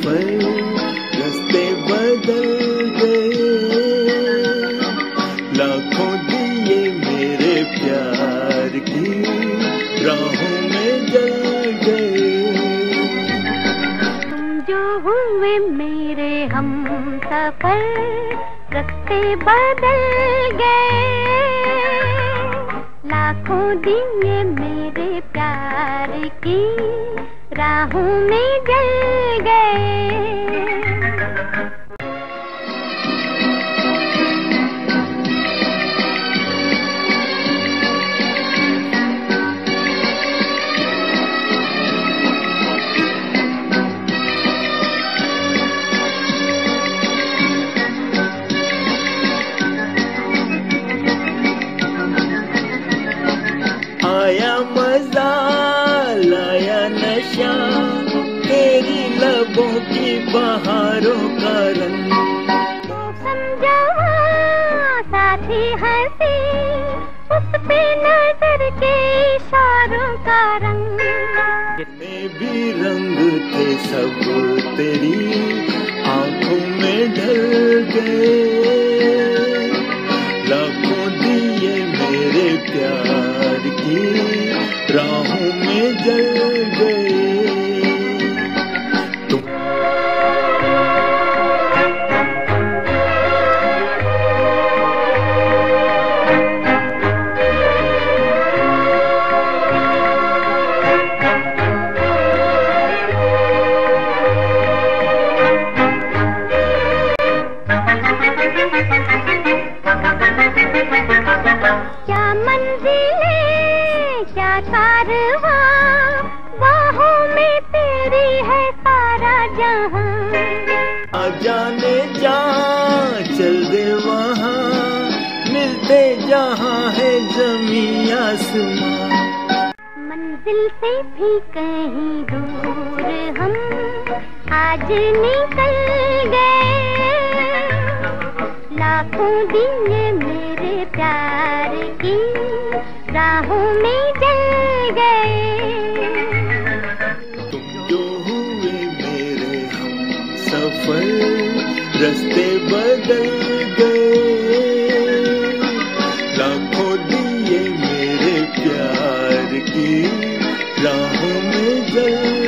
सफ़र रस्ते बदल गए। लाखों दिए मेरे प्यार की राहों में जल गए। तुम जो हुए मेरे हम सफ़र रस्ते बदल गए। लाखों दिए मेरे प्यार की राहों में जल नशा तेरी लबों की बहारों का रंग तो साथी हँसी उस पे नज़र के इशारों का रंग में भी रंग थे सब तेरी आँखों में ढल गए। लाखों दिए मेरे प्यार की राहों में मंजिले क्या कारवा? बाहों में तेरी है सारा जहाँ। आ जाने जा चल दे वहाँ। मिलते जहाँ है जमी आसमां। मंजिल से भी कहीं दूर हम आज निकल गए। लाखों दिन मेरे प्यार की राहों में जल गए। तुम मेरे हम रास्ते बदल गए। लाखों दिए मेरे प्यार की राहों में जल